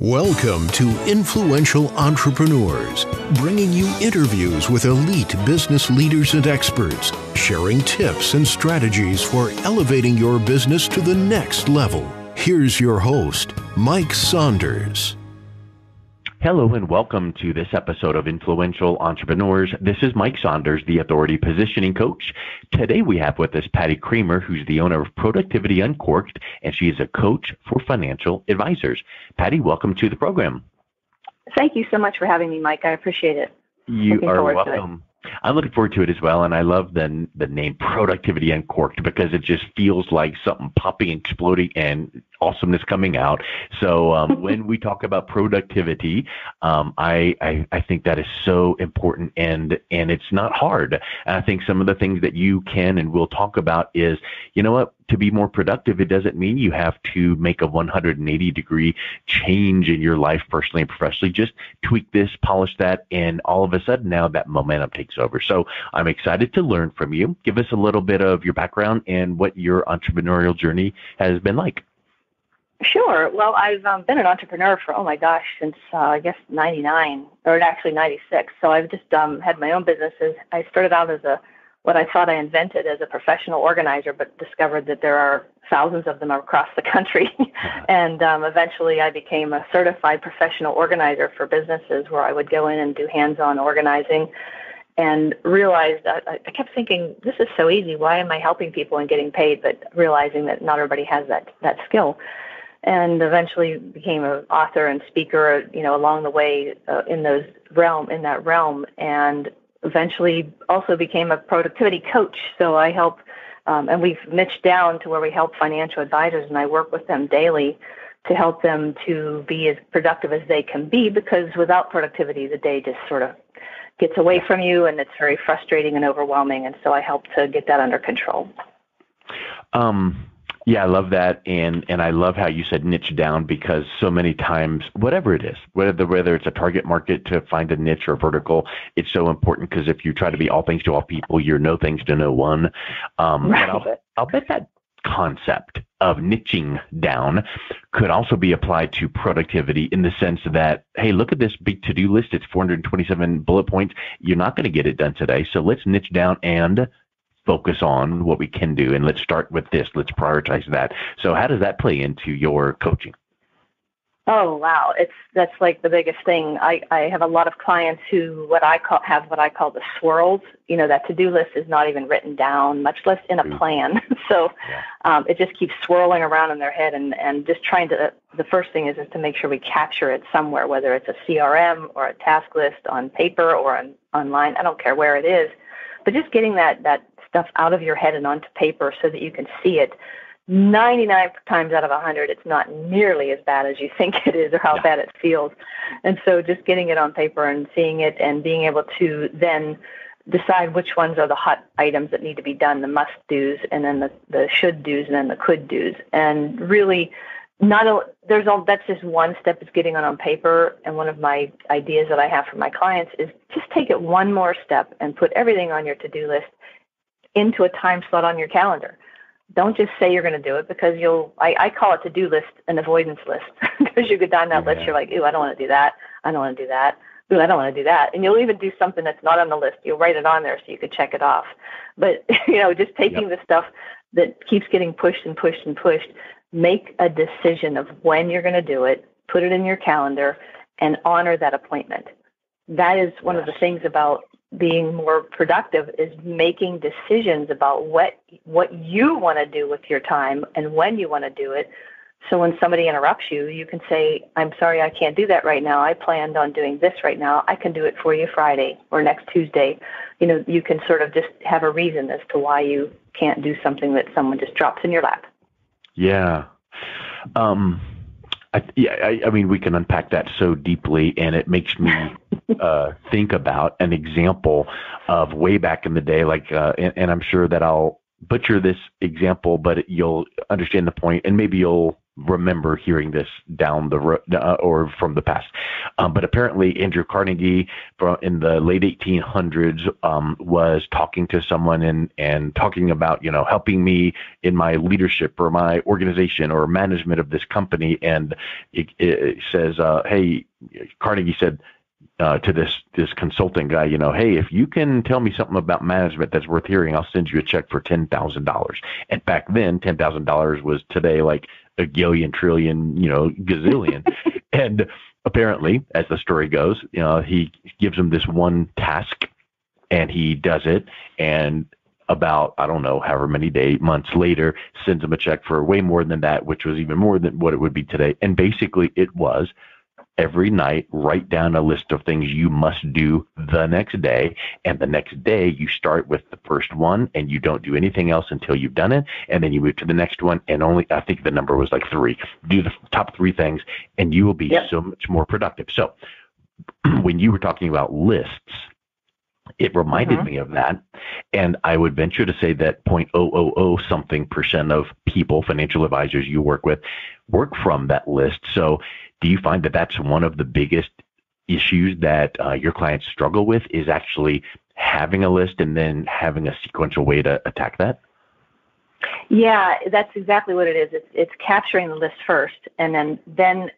Welcome to Influential Entrepreneurs, bringing you interviews with elite business leaders and experts, sharing tips and strategies for elevating your business to the next level. Here's your host, Mike Saunders. Hello and welcome to this episode of Influential Entrepreneurs. This is Mike Saunders, the Authority Positioning Coach. Today we have with us Patty Kreamer, who's the owner of Productivity Uncorked, and she is a coach for financial advisors. Patty, welcome to the program. Thank you so much for having me, Mike. I appreciate it. You Looking are welcome. I'm looking forward to it as well, and I love the the name Productivity Uncorked because it just feels like something popping, and exploding, and awesomeness coming out. So um, when we talk about productivity, um, I, I, I think that is so important, and and it's not hard. And I think some of the things that you can and will talk about is, you know what, to be more productive, it doesn't mean you have to make a 180 degree change in your life personally and professionally. Just tweak this, polish that, and all of a sudden now that momentum takes over. So I'm excited to learn from you. Give us a little bit of your background and what your entrepreneurial journey has been like. Sure. Well, I've um, been an entrepreneur for oh my gosh since uh, I guess '99 or actually '96. So I've just um, had my own businesses. I started out as a what I thought I invented as a professional organizer, but discovered that there are thousands of them across the country. and um, eventually, I became a certified professional organizer for businesses, where I would go in and do hands-on organizing. And realized that I kept thinking, this is so easy. Why am I helping people and getting paid? But realizing that not everybody has that that skill and eventually became an author and speaker, you know, along the way uh, in those realm in that realm, and eventually also became a productivity coach. So I help, um, and we've niched down to where we help financial advisors, and I work with them daily to help them to be as productive as they can be. Because without productivity, the day just sort of gets away from you, and it's very frustrating and overwhelming. And so I help to get that under control. Um, yeah, I love that, and and I love how you said niche down because so many times, whatever it is, whether whether it's a target market to find a niche or a vertical, it's so important because if you try to be all things to all people, you're no things to no one. Um, right. I'll bet I'll bet that concept of niching down could also be applied to productivity in the sense that, hey, look at this big to do list. It's 427 bullet points. You're not going to get it done today. So let's niche down and focus on what we can do and let's start with this. Let's prioritize that. So how does that play into your coaching? Oh wow. It's that's like the biggest thing. I i have a lot of clients who what i call have what i call the swirls. You know that to-do list is not even written down much less in a mm. plan. So yeah. um, it just keeps swirling around in their head and and just trying to the first thing is is to make sure we capture it somewhere whether it's a crm or a task list on paper or on online. I don't care where it is. But just getting that that stuff out of your head and onto paper so that you can see it. 99 times out of 100, it's not nearly as bad as you think it is or how yeah. bad it feels. And so just getting it on paper and seeing it and being able to then decide which ones are the hot items that need to be done, the must do's, and then the, the should do's, and then the could do's. And really, not a, there's all that's just one step is getting it on paper. And one of my ideas that I have for my clients is just take it one more step and put everything on your to do list into a time slot on your calendar. Don't just say you're going to do it because you'll, I, I call it to do list an avoidance list because you get down that yeah. list, you're like, ooh, I don't want to do that. I don't want to do that. Ooh, I don't want to do that. And you'll even do something that's not on the list. You'll write it on there so you could check it off. But, you know, just taking yep. the stuff that keeps getting pushed and pushed and pushed, make a decision of when you're going to do it, put it in your calendar, and honor that appointment. That is one yes. of the things about being more productive is making decisions about what what you want to do with your time and when you want to do it. So when somebody interrupts you, you can say, "I'm sorry, I can't do that right now. I planned on doing this right now. I can do it for you Friday or next Tuesday." You know, you can sort of just have a reason as to why you can't do something that someone just drops in your lap. Yeah. Um I, yeah, I, I mean, we can unpack that so deeply, and it makes me uh, think about an example of way back in the day. Like, uh, and, and I'm sure that I'll butcher this example, but you'll understand the point, and maybe you'll remember hearing this down the road uh, or from the past. Um, but apparently, Andrew Carnegie from in the late 1800s um, was talking to someone and and talking about you know helping me in my leadership or my organization or management of this company. And it, it says, uh, hey, Carnegie said. Uh, to this this consulting guy, you know, hey, if you can tell me something about management that's worth hearing, I'll send you a check for ten thousand dollars. And back then, ten thousand dollars was today like a gillion, trillion, you know, gazillion. and apparently, as the story goes, you know, he gives him this one task and he does it. And about, I don't know, however many days, months later, sends him a check for way more than that, which was even more than what it would be today. And basically, it was every night write down a list of things you must do the next day and the next day you start with the first one and you don't do anything else until you've done it and then you move to the next one and only i think the number was like three do the top three things and you will be yep. so much more productive so when you were talking about lists it reminded mm-hmm. me of that. And I would venture to say that 0.000 something percent of people, financial advisors you work with, work from that list. So do you find that that's one of the biggest issues that uh, your clients struggle with is actually having a list and then having a sequential way to attack that? Yeah, that's exactly what it is. It's, it's capturing the list first, and then then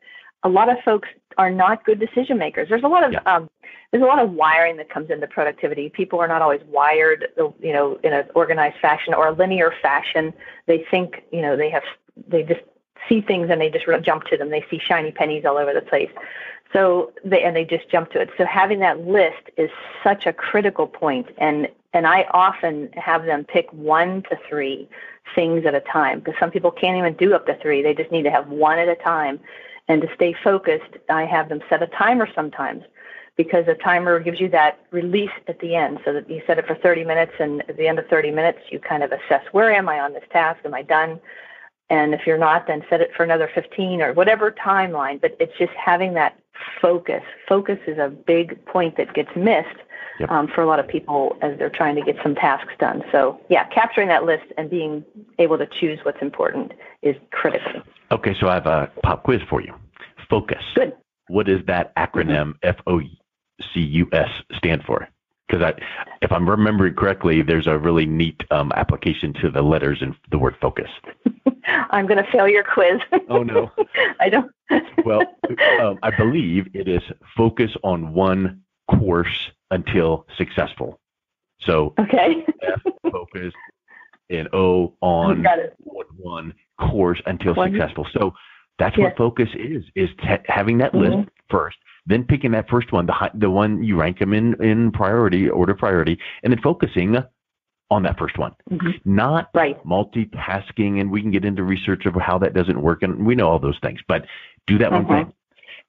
a lot of folks are not good decision makers. There's a lot of yeah. um, there's a lot of wiring that comes into productivity. People are not always wired, you know, in an organized fashion or a linear fashion. They think, you know, they have they just see things and they just jump to them. They see shiny pennies all over the place. So they and they just jump to it. So having that list is such a critical point and and I often have them pick one to three things at a time because some people can't even do up to three. They just need to have one at a time. And to stay focused, I have them set a timer sometimes because a timer gives you that release at the end so that you set it for 30 minutes and at the end of 30 minutes you kind of assess where am I on this task? Am I done? And if you're not, then set it for another 15 or whatever timeline. But it's just having that focus. Focus is a big point that gets missed yep. um, for a lot of people as they're trying to get some tasks done. So, yeah, capturing that list and being able to choose what's important is critical. Okay, so I have a pop quiz for you. Focus. Good. What does that acronym F O C U S stand for? Because if I'm remembering correctly, there's a really neat um, application to the letters in the word focus. I'm going to fail your quiz. Oh no, I don't. well, um, I believe it is focus on one course until successful. So okay, F, focus and O on one course until one. successful. So that's yes. what focus is: is t- having that mm-hmm. list first, then picking that first one, the high, the one you rank them in in priority order priority, and then focusing on that first one, mm-hmm. not right. multitasking. And we can get into research of how that doesn't work, and we know all those things. But do that one thing,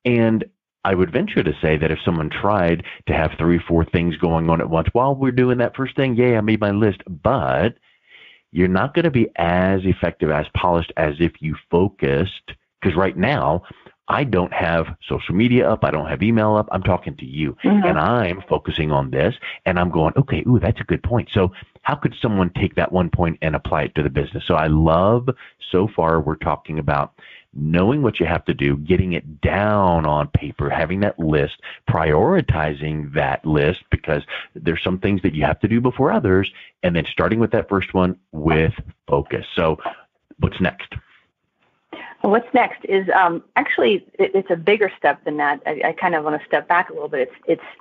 and I would venture to say that if someone tried to have three, four things going on at once while we're doing that first thing, yeah, I made my list, but you're not going to be as effective, as polished as if you focused. Because right now, I don't have social media up. I don't have email up. I'm talking to you mm-hmm. and I'm focusing on this and I'm going, okay, ooh, that's a good point. So how could someone take that one point and apply it to the business? So I love so far we're talking about knowing what you have to do, getting it down on paper, having that list, prioritizing that list because there's some things that you have to do before others, and then starting with that first one with focus. So, what's next? What's next is um, actually it, it's a bigger step than that. I, I kind of want to step back a little bit. It's it's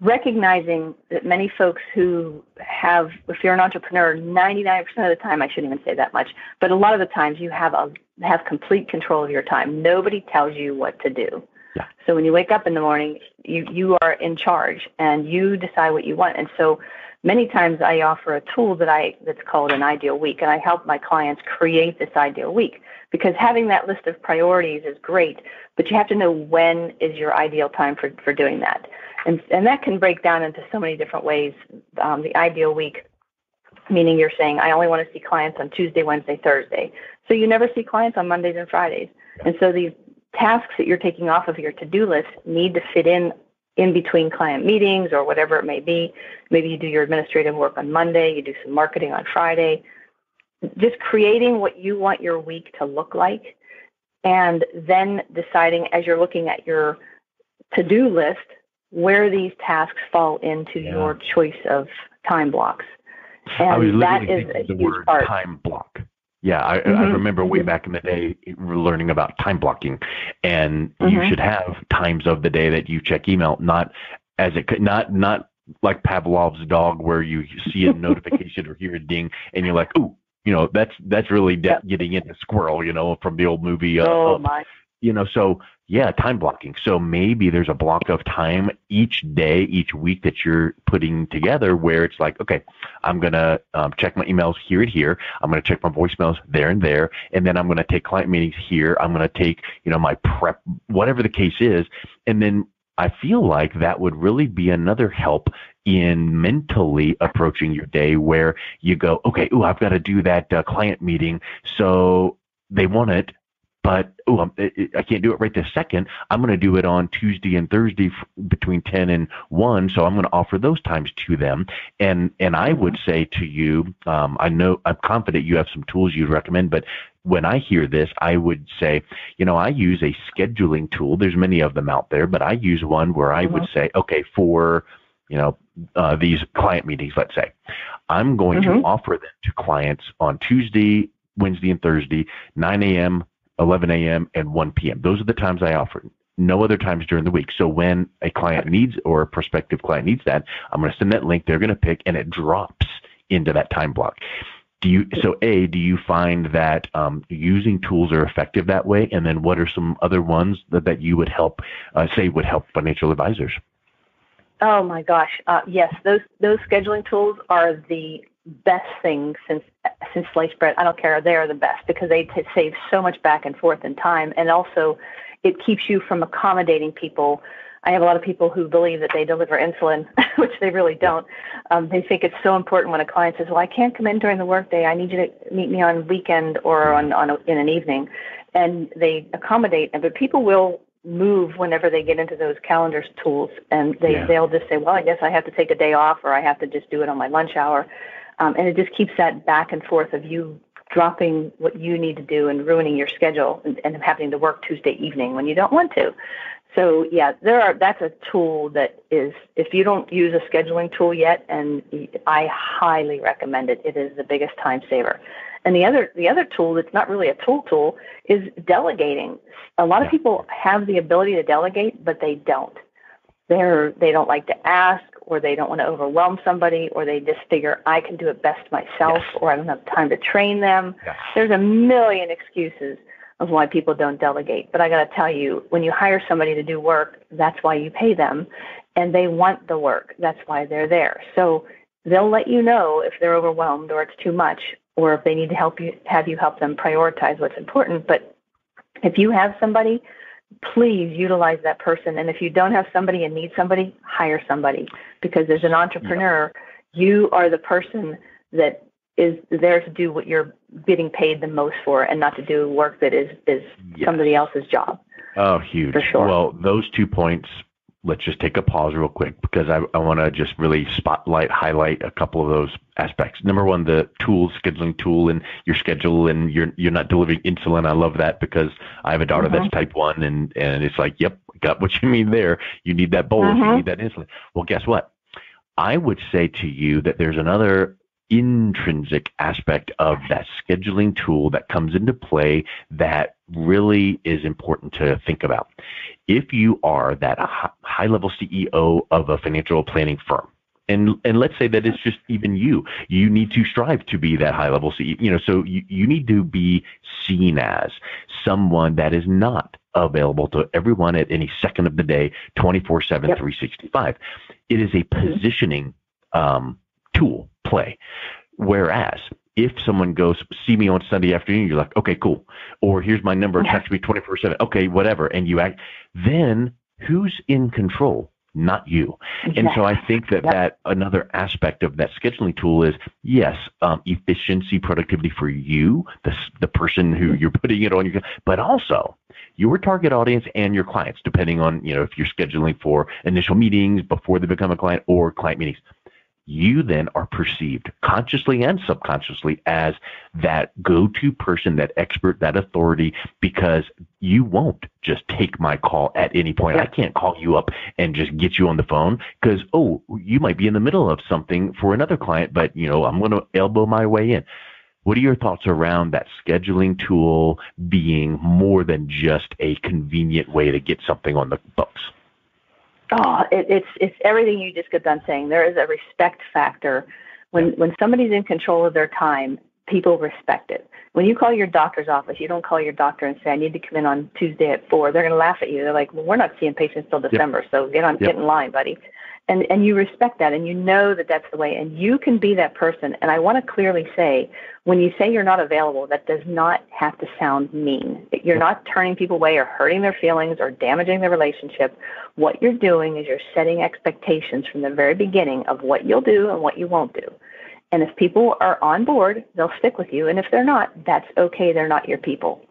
recognizing that many folks who have, if you're an entrepreneur, 99% of the time, I shouldn't even say that much, but a lot of the times you have a have complete control of your time. Nobody tells you what to do. Yeah. So when you wake up in the morning, you you are in charge and you decide what you want. And so many times I offer a tool that I that's called an ideal week, and I help my clients create this ideal week because having that list of priorities is great, but you have to know when is your ideal time for for doing that, and and that can break down into so many different ways. Um, the ideal week, meaning you're saying I only want to see clients on Tuesday, Wednesday, Thursday, so you never see clients on Mondays and Fridays, and so these tasks that you're taking off of your to-do list need to fit in in between client meetings or whatever it may be. Maybe you do your administrative work on Monday, you do some marketing on Friday. Just creating what you want your week to look like and then deciding as you're looking at your to-do list where these tasks fall into yeah. your choice of time blocks. And I was that is the word part. time block. Yeah, I, mm-hmm. I remember way mm-hmm. back in the day learning about time blocking, and mm-hmm. you should have times of the day that you check email, not as it could, not not like Pavlov's dog where you see a notification or hear a ding and you're like, ooh, you know, that's that's really de- yep. getting into squirrel, you know, from the old movie. Uh, oh my. You know, so yeah, time blocking. So maybe there's a block of time each day, each week that you're putting together where it's like, okay, I'm going to um, check my emails here and here. I'm going to check my voicemails there and there. And then I'm going to take client meetings here. I'm going to take, you know, my prep, whatever the case is. And then I feel like that would really be another help in mentally approaching your day where you go, okay, ooh, I've got to do that uh, client meeting. So they want it, but oh, I can't do it right this second. I'm going to do it on Tuesday and Thursday between 10 and 1. So I'm going to offer those times to them. And and I would say to you, um, I know I'm confident you have some tools you'd recommend, but when I hear this, I would say, you know, I use a scheduling tool. There's many of them out there, but I use one where I mm-hmm. would say, okay, for you know uh, these client meetings, let's say, I'm going mm-hmm. to offer them to clients on Tuesday, Wednesday, and Thursday, 9 a.m., 11 a.m., and 1 p.m. Those are the times I offer. No other times during the week. So when a client needs or a prospective client needs that, I'm going to send that link. They're going to pick, and it drops into that time block do you so a do you find that um, using tools are effective that way and then what are some other ones that, that you would help uh, say would help financial advisors oh my gosh uh, yes those those scheduling tools are the best thing since since sliced bread i don't care they are the best because they t- save so much back and forth in time and also it keeps you from accommodating people I have a lot of people who believe that they deliver insulin, which they really don't. Um, they think it's so important when a client says, "Well, I can't come in during the workday. I need you to meet me on weekend or on on a, in an evening," and they accommodate. But people will move whenever they get into those calendar tools, and they yeah. they'll just say, "Well, I guess I have to take a day off, or I have to just do it on my lunch hour," um, and it just keeps that back and forth of you dropping what you need to do and ruining your schedule and, and having to work Tuesday evening when you don't want to. So yeah, there are. That's a tool that is. If you don't use a scheduling tool yet, and I highly recommend it. It is the biggest time saver. And the other the other tool that's not really a tool tool is delegating. A lot of people have the ability to delegate, but they don't. They're they don't like to ask, or they don't want to overwhelm somebody, or they just figure I can do it best myself, yes. or I don't have time to train them. Yes. There's a million excuses of why people don't delegate. But I got to tell you, when you hire somebody to do work, that's why you pay them, and they want the work. That's why they're there. So they'll let you know if they're overwhelmed or it's too much, or if they need to help you have you help them prioritize what's important. But if you have somebody, please utilize that person. And if you don't have somebody and need somebody, hire somebody because as an entrepreneur, you are the person that is there to do what you're getting paid the most for and not to do work that is is yes. somebody else's job. Oh, huge. For sure. Well, those two points, let's just take a pause real quick because I, I want to just really spotlight, highlight a couple of those aspects. Number one, the tool, scheduling tool and your schedule and you're, you're not delivering insulin. I love that because I have a daughter mm-hmm. that's type one and, and it's like, yep, got what you mean there. You need that bolus, mm-hmm. you need that insulin. Well, guess what? I would say to you that there's another intrinsic aspect of that scheduling tool that comes into play that really is important to think about. If you are that high level CEO of a financial planning firm, and and let's say that it's just even you you need to strive to be that high level CEO you know so you, you need to be seen as someone that is not available to everyone at any second of the day 24 7 yep. 365 it is a mm-hmm. positioning um, tool play. Whereas if someone goes, see me on Sunday afternoon, you're like, okay, cool. Or here's my number, text me 24 7. Okay, whatever. And you act, then who's in control? Not you. Exactly. And so I think that yep. that another aspect of that scheduling tool is yes, um, efficiency, productivity for you, the the person who mm-hmm. you're putting it on your, but also your target audience and your clients, depending on you know if you're scheduling for initial meetings before they become a client or client meetings you then are perceived consciously and subconsciously as that go-to person, that expert, that authority, because you won't just take my call at any point. I can't call you up and just get you on the phone because, oh, you might be in the middle of something for another client, but you know, I'm going to elbow my way in. What are your thoughts around that scheduling tool being more than just a convenient way to get something on the books? Oh, it, it's it's everything you just got done saying. There is a respect factor when when somebody's in control of their time. People respect it. When you call your doctor's office, you don't call your doctor and say, "I need to come in on Tuesday at 4. They're going to laugh at you. They're like, "Well, we're not seeing patients till December, yep. so get on, yep. get in line, buddy." And and you respect that and you know that that's the way and you can be that person. And i want to clearly say when you say you're not available that does not have to sound mean. You're not turning people away or hurting their feelings or damaging their relationship. What you're doing is you're setting expectations from the very beginning of what you'll do and what you won't do. And if people are on board they'll stick with you and if they're not that's okay. They're not your people.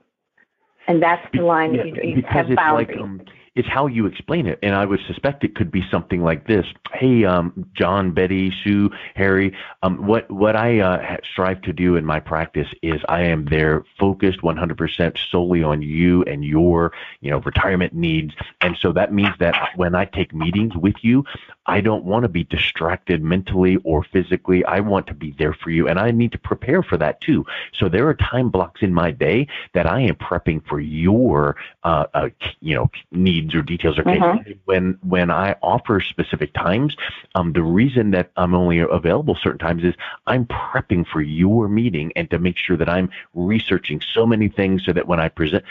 And that's the line yeah, that you, you have boundaries. Like, um, it's how you explain it. And I would suspect it could be something like this. Hey, um, John, Betty, Sue, Harry, um, what, what I uh, strive to do in my practice is I am there focused 100% solely on you and your, you know, retirement needs. And so that means that when I take meetings with you, I don't want to be distracted mentally or physically. I want to be there for you and I need to prepare for that too. So there are time blocks in my day that I am prepping for your, uh, uh you know, needs or details or cases. Mm-hmm. When when I offer specific times, um, the reason that I'm only available certain times is I'm prepping for your meeting and to make sure that I'm researching so many things so that when I present,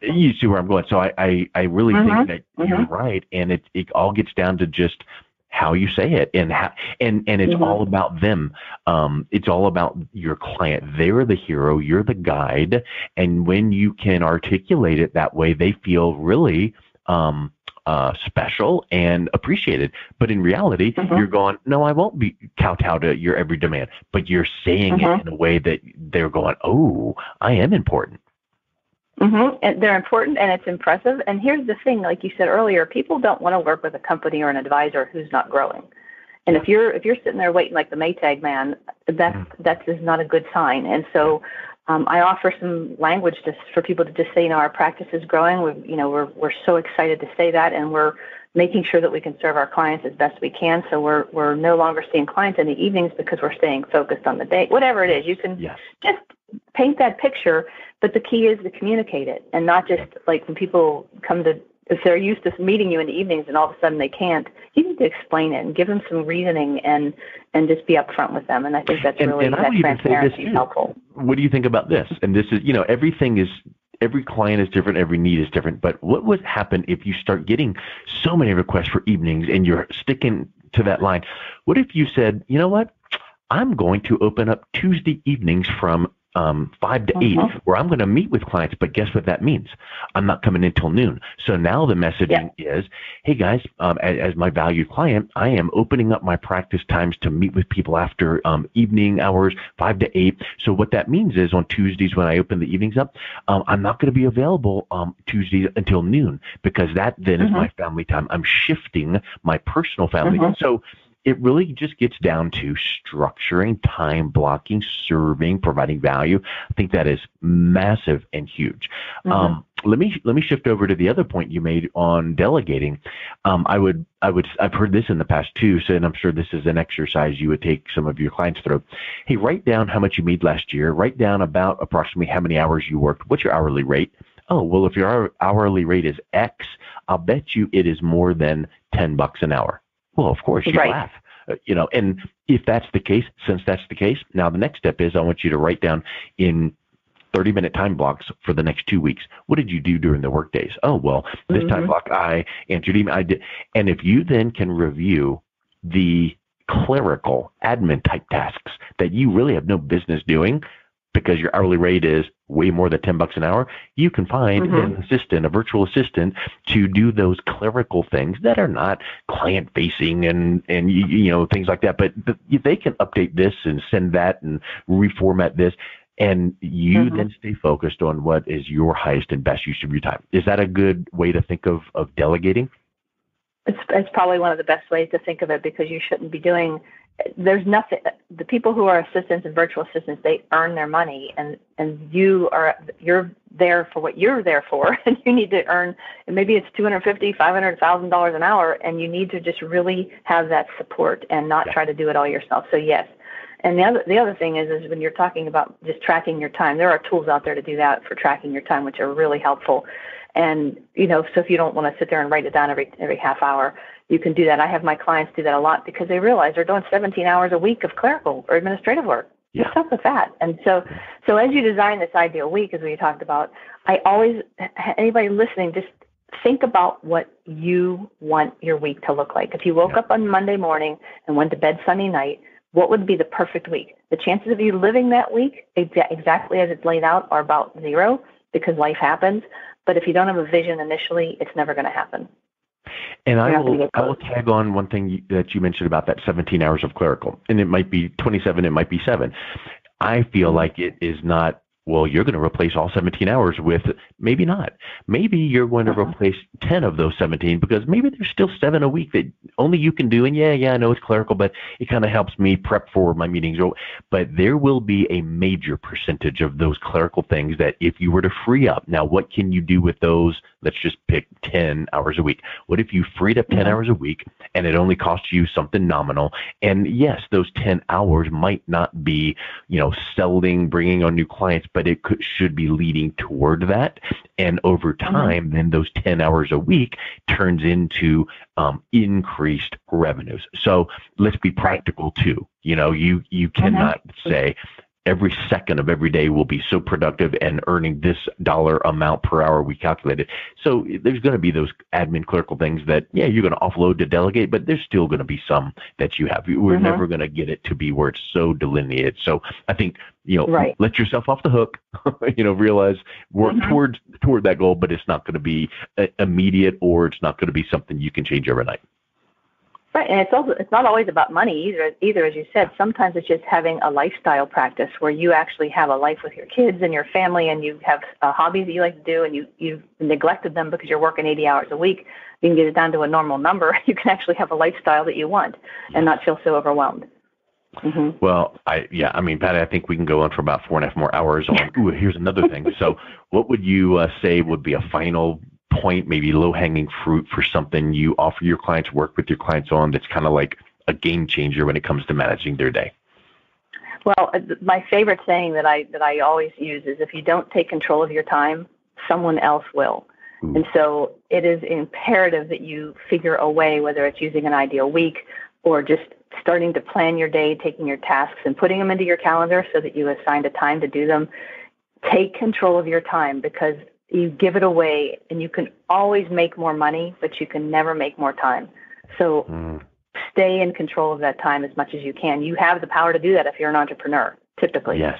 you see where I'm going. So I I, I really mm-hmm. think that mm-hmm. you're right, and it it all gets down to just how you say it and how, and and it's mm-hmm. all about them um it's all about your client they're the hero you're the guide and when you can articulate it that way they feel really um, uh, special and appreciated. But in reality, mm-hmm. you're going, no, I won't be kowtow to your every demand. But you're saying mm-hmm. it in a way that they're going, oh, I am important. Mm-hmm. And they're important and it's impressive. And here's the thing, like you said earlier, people don't want to work with a company or an advisor who's not growing. And if you're if you're sitting there waiting like the Maytag man, that's mm. that is not a good sign. And so um, I offer some language just for people to just say, you know, our practice is growing. We, you know, we're we're so excited to say that, and we're making sure that we can serve our clients as best we can. So we're we're no longer seeing clients in the evenings because we're staying focused on the day. Whatever it is, you can yes. just paint that picture. But the key is to communicate it, and not just like when people come to if they're used to meeting you in the evenings and all of a sudden they can't, you need to explain it and give them some reasoning and and just be upfront with them. And I think that's and, really and that transparency is helpful. What do you think about this? And this is you know everything is every client is different, every need is different. But what would happen if you start getting so many requests for evenings and you're sticking to that line? What if you said, you know what? I'm going to open up Tuesday evenings from um, five to 8 uh-huh. where I'm going to meet with clients. But guess what that means? I'm not coming in till noon. So now the messaging yeah. is, hey guys, um, as, as, my valued client, I am opening up my practice times to meet with people after um, evening hours, five to eight. So what that means is on Tuesdays when I open the evenings up, um, I'm not going to be available um, Tuesdays until noon because that then is my mm-hmm. family time. I'm shifting my personal family. Mm-hmm. So it really just gets down to structuring, time blocking, serving, providing value. I think that is massive and huge. Mm-hmm. Um, let me let me shift over to the other point you made on delegating. Um, I would I would I've heard this in the past too, so and I'm sure this is an exercise you would take some of your clients through. Hey, write down how much you made last year. Write down about approximately how many hours you worked. What's your hourly rate? Oh, well, if your hourly rate is X, I'll bet you it is more than ten bucks an hour. Well, of course you right. laugh. Uh, you know, and if that's the case, since that's the case, now the next step is I want you to write down in 30 minute time blocks for the next two weeks. What did you do during the work days? Oh, well, this mm-hmm. time block I answered email. I did. And if you then can review the clerical admin type tasks that you really have no business doing, because your hourly rate is way more than 10 bucks an hour, you can find mm-hmm. an assistant, a virtual assistant to do those clerical things that are not client facing and, and, you, you know, things like that. But, but they can update this and send that and reformat this. And you mm-hmm. then stay focused on what is your highest and best use of your time. Is that a good way to think of, of delegating? It's, it's probably one of the best ways to think of it because you shouldn't be doing there's nothing the people who are assistants and virtual assistants they earn their money and and you are you're there for what you're there for. And you need to earn and maybe it's 250 500000 dollars an hour and you need to just really have that support and not try to do it all yourself. So yes. And the other the other thing is is when you're talking about just tracking your time there are tools out there to do that for tracking your time which are really helpful. And you know so if you don't want to sit there and write it down every every half hour you can do that. I have my clients do that a lot because they realize they're doing 17 hours a week of clerical or administrative work. Yeah. What's up with that? And so, so as you design this ideal week, as we talked about, I always anybody listening just think about what you want your week to look like. If you woke yeah. up on Monday morning and went to bed Sunday night, what would be the perfect week? The chances of you living that week exa- exactly as it's laid out are about zero because life happens. But if you don't have a vision initially, it's never going to happen. And I will, I will tag on one thing that you mentioned about that 17 hours of clerical, and it might be 27, it might be seven. I feel like it is not well, you're going to replace all 17 hours with maybe not. Maybe you're going to uh-huh. replace 10 of those 17 because maybe there's still seven a week that only you can do. And yeah, yeah, I know it's clerical, but it kind of helps me prep for my meetings. But there will be a major percentage of those clerical things that if you were to free up, now what can you do with those? Let's just pick 10 hours a week. What if you freed up 10 mm-hmm. hours a week and it only costs you something nominal? And yes, those 10 hours might not be, you know, selling, bringing on new clients, but it could, should be leading toward that. And over mm-hmm. time, mm-hmm. then those 10 hours a week turns into um, increased revenues. So let's be practical too. You know, you, you mm-hmm. cannot mm-hmm. say, every second of every day will be so productive and earning this dollar amount per hour we calculated. So there's going to be those admin clerical things that, yeah, you're going to offload to delegate, but there's still going to be some that you have. We're mm-hmm. never going to get it to be where it's so delineated. So I think, you know, right. let yourself off the hook, you know, realize work mm-hmm. towards, toward that goal, but it's not going to be uh, immediate or it's not going to be something you can change overnight. Right, and it's also it's not always about money either. Either, as you said, sometimes it's just having a lifestyle practice where you actually have a life with your kids and your family, and you have uh, hobbies that you like to do, and you you've neglected them because you're working 80 hours a week. You can get it down to a normal number. You can actually have a lifestyle that you want and not feel so overwhelmed. Mm-hmm. Well, I yeah, I mean, Patty, I think we can go on for about four and a half more hours on. Ooh, here's another thing. So, what would you uh, say would be a final point, maybe low hanging fruit for something you offer your clients, work with your clients on that's kind of like a game changer when it comes to managing their day? Well, uh, my favorite saying that I that I always use is if you don't take control of your time, someone else will. Ooh. And so it is imperative that you figure a way, whether it's using an ideal week or just starting to plan your day, taking your tasks and putting them into your calendar so that you assigned a time to do them. Take control of your time because you give it away and you can always make more money, but you can never make more time. So mm. stay in control of that time as much as you can. You have the power to do that if you're an entrepreneur, typically. Yes.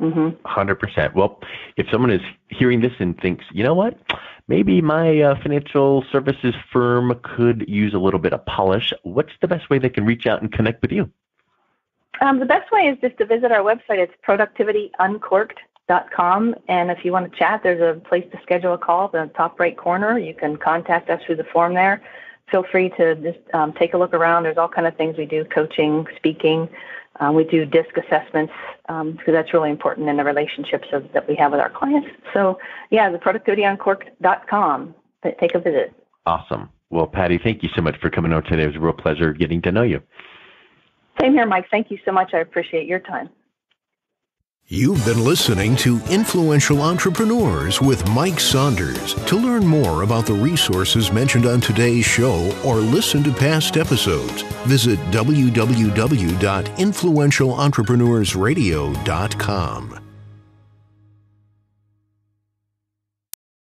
Mm-hmm. 100%. Well, if someone is hearing this and thinks, you know what, maybe my uh, financial services firm could use a little bit of polish, what's the best way they can reach out and connect with you? Um, the best way is just to visit our website. It's productivityuncorked com. And if you want to chat, there's a place to schedule a call the top right corner. You can contact us through the form there. Feel free to just um, take a look around. There's all kind of things we do: coaching, speaking. Um, we do DISC assessments because um, that's really important in the relationships of, that we have with our clients. So, yeah, the productivityuncorked.com. Take a visit. Awesome. Well, Patty, thank you so much for coming on today. It was a real pleasure getting to know you. Same here, Mike. Thank you so much. I appreciate your time. You've been listening to Influential Entrepreneurs with Mike Saunders. To learn more about the resources mentioned on today's show or listen to past episodes, visit www.influentialentrepreneursradio.com.